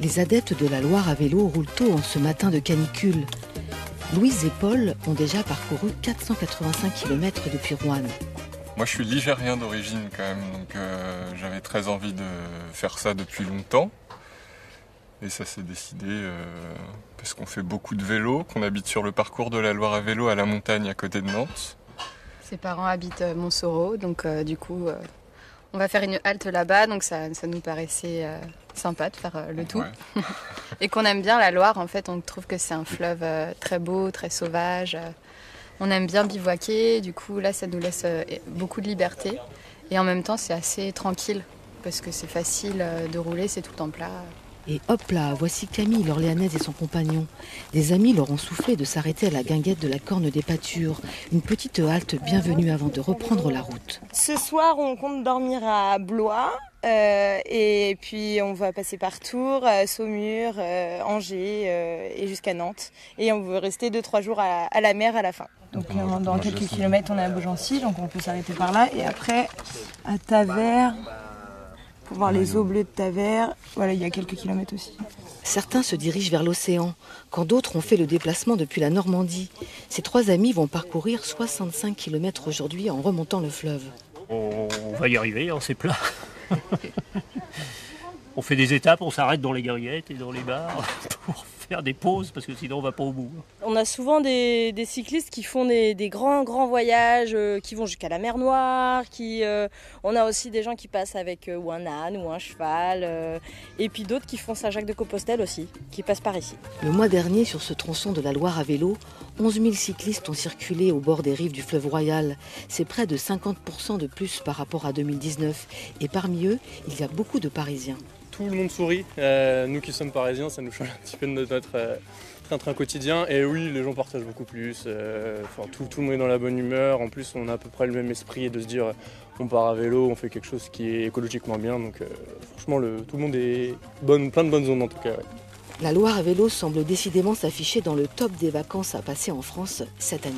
Les adeptes de la Loire à vélo roulent tôt en ce matin de canicule. Louise et Paul ont déjà parcouru 485 km depuis Rouen. Moi je suis ligérien d'origine quand même, donc euh, j'avais très envie de faire ça depuis longtemps. Et ça s'est décidé euh, parce qu'on fait beaucoup de vélo, qu'on habite sur le parcours de la Loire à vélo à la montagne à côté de Nantes. Ses parents habitent euh, Montsoreau, donc euh, du coup, euh, on va faire une halte là-bas, donc ça, ça nous paraissait euh, sympa de faire euh, le tout. Ouais. Et qu'on aime bien la Loire, en fait, on trouve que c'est un fleuve euh, très beau, très sauvage. on aime bien bivouaquer, du coup, là, ça nous laisse beaucoup de liberté. Et en même temps, c'est assez tranquille, parce que c'est facile de rouler, c'est tout en plat. Et hop là, voici Camille, l'Orléanaise et son compagnon. Des amis leur ont soufflé de s'arrêter à la guinguette de la Corne des Pâtures, une petite halte bienvenue avant de reprendre la route. Ce soir, on compte dormir à Blois. euh, et puis on va passer par Tours, euh, Saumur, euh, Angers euh, et jusqu'à Nantes. Et on veut rester 2-3 jours à, à la mer à la fin. Donc dans quelques kilomètres, on est à Beaugency, donc on peut s'arrêter par là. Et après, à Tavers, pour voir les eaux bleues de Tavers. Voilà, il y a quelques kilomètres aussi. Certains se dirigent vers l'océan, quand d'autres ont fait le déplacement depuis la Normandie. Ces trois amis vont parcourir 65 km aujourd'hui en remontant le fleuve. On va y arriver, hein, c'est plat. on fait des étapes, on s'arrête dans les guinguettes et dans les bars pour faire des pauses parce que sinon on va pas au bout. On a souvent des, des cyclistes qui font des, des grands grands voyages, euh, qui vont jusqu'à la mer Noire. Qui, euh, on a aussi des gens qui passent avec euh, ou un âne ou un cheval, euh, et puis d'autres qui font Saint-Jacques-de-Compostelle aussi, qui passent par ici. Le mois dernier, sur ce tronçon de la Loire à vélo, 11 000 cyclistes ont circulé au bord des rives du fleuve Royal. C'est près de 50% de plus par rapport à 2019. Et parmi eux, il y a beaucoup de Parisiens. Tout le monde sourit. Euh, nous qui sommes parisiens, ça nous change un petit peu de notre euh, train-train quotidien. Et oui, les gens partagent beaucoup plus. euh, tout, le monde est dans la bonne humeur. En plus, on a à peu près le même esprit de se dire on part à vélo, on fait quelque chose qui est écologiquement bien. Donc franchement, tout le monde est bonne, plein de bonnes ondes en tout cas. La Loire à vélo semble décidément s'afficher dans le top des vacances à passer en France cette année.